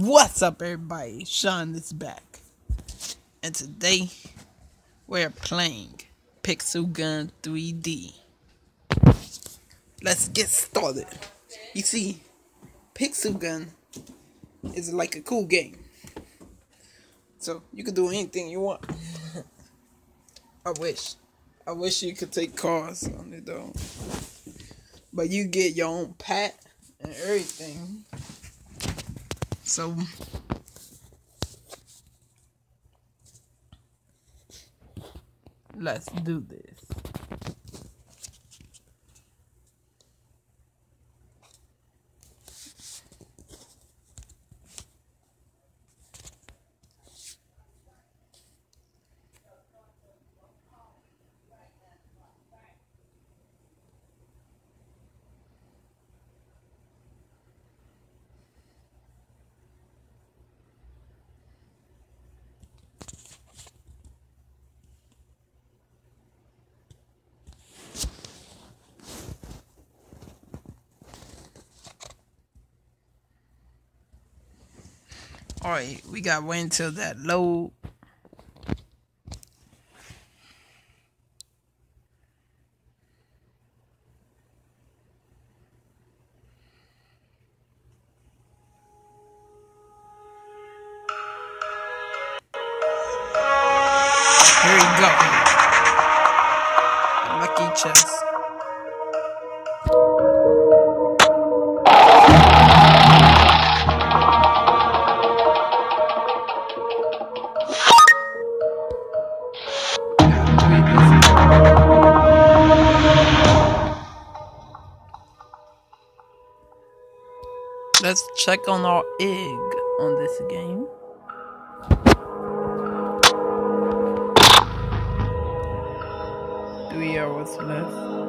What's up, everybody? Sean is back, and today we're playing Pixel Gun 3D. Let's get started. You see, Pixel Gun is like a cool game, so you can do anything you want. I wish, I wish you could take cars on it though, but you get your own pat and everything. So let's do this. Alright, we got wait until that load. Here we go. Lucky chest. Let's check on our egg on this game. Three hours left.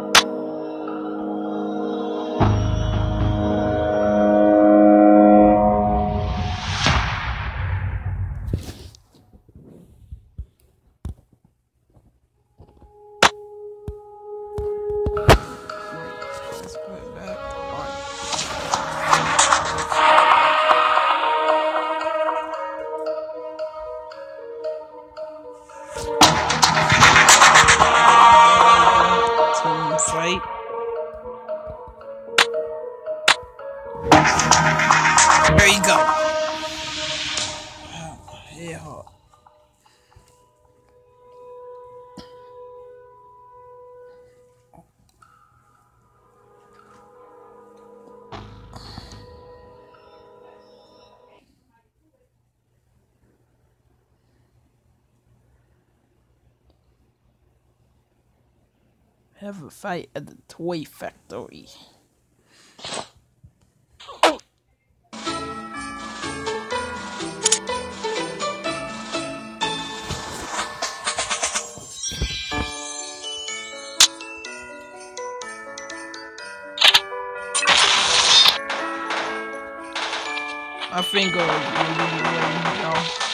Have a fight at the toy factory. I think uh, y'all. Let's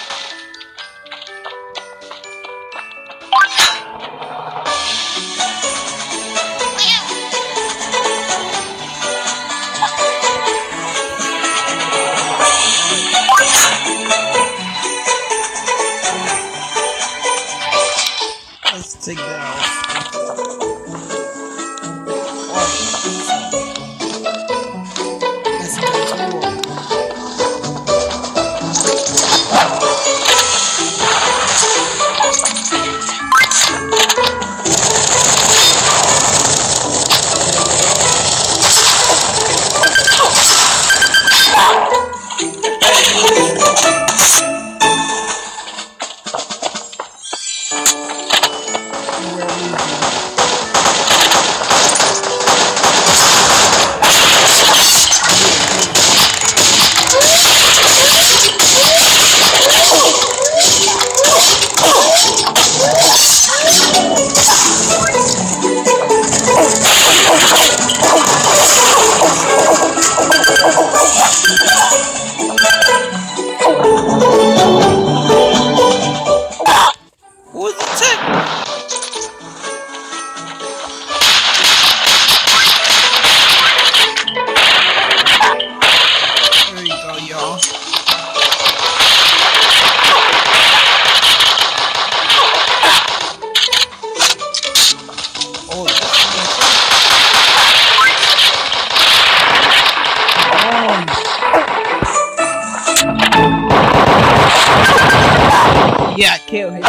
Yeah, kill his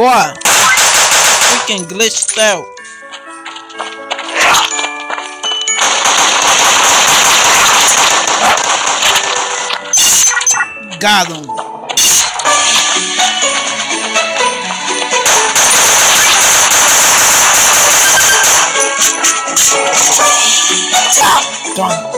Boy, freaking glitched out. Got him. Done.